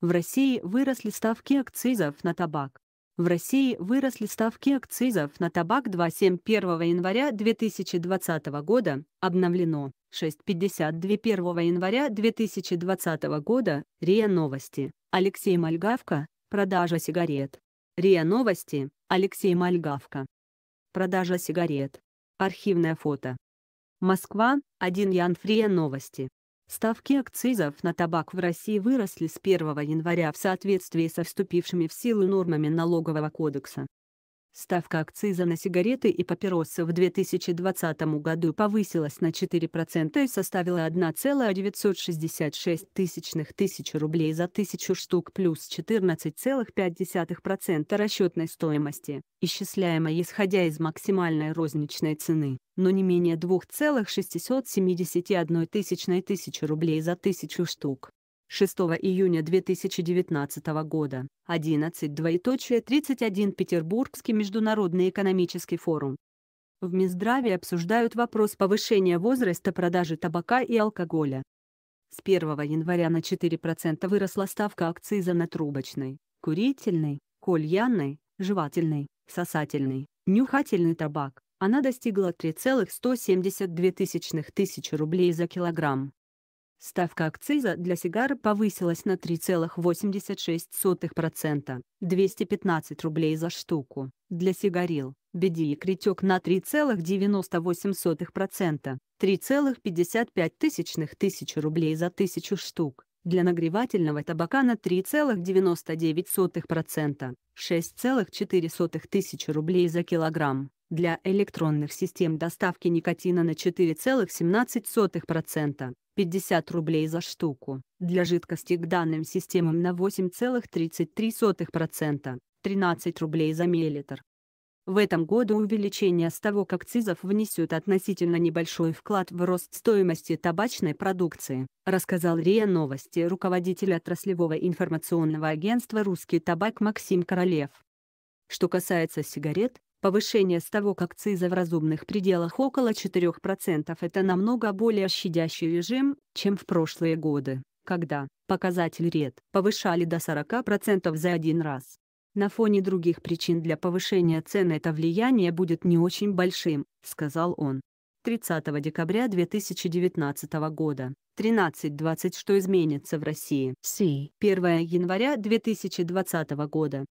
В России выросли ставки акцизов на табак. В России выросли ставки акцизов на табак 2,7 1 января 2020 года, обновлено 6,52 1 января 2020 года, РИА Новости, Алексей Мальгавка, продажа сигарет. РИА Новости, Алексей Мальгавка. Продажа сигарет. Архивное фото. Москва, 1 Янфрия Новости. Ставки акцизов на табак в России выросли с 1 января в соответствии со вступившими в силу нормами налогового кодекса. Ставка акциза на сигареты и папиросы в 2020 году повысилась на 4% и составила 1,966 тысячных тысяч рублей за тысячу штук плюс 14,5% расчетной стоимости, исчисляемой исходя из максимальной розничной цены, но не менее 2,671 тысячной тысячи рублей за тысячу штук. 6 июня 2019 года, 11 двоеточие 31 Петербургский международный экономический форум. В Минздраве обсуждают вопрос повышения возраста продажи табака и алкоголя. С 1 января на 4% выросла ставка акциза на трубочный, курительный, кальянный, жевательный, сосательный, нюхательный табак. Она достигла 3,172 тысячи рублей за килограмм. Ставка акциза для сигар повысилась на 3,86%, 215 рублей за штуку. Для сигарил, беди и критек на 3,98%, 3,55 тысячи рублей за тысячу штук. Для нагревательного табака на 3,99%, 6,4 тысячи рублей за килограмм. Для электронных систем доставки никотина на 4,17%, 50 рублей за штуку. Для жидкости к данным системам на 8,33%, 13 рублей за миллилитр. В этом году увеличение ставок акцизов внесет относительно небольшой вклад в рост стоимости табачной продукции, рассказал РИА Новости руководитель отраслевого информационного агентства «Русский табак» Максим Королев. Что касается сигарет, Повышение ставок акциза в разумных пределах около 4% – это намного более щадящий режим, чем в прошлые годы, когда показатель РЕД повышали до 40% за один раз. На фоне других причин для повышения цен это влияние будет не очень большим, сказал он. 30 декабря 2019 года. 13.20 Что изменится в России? Си. 1 января 2020 года.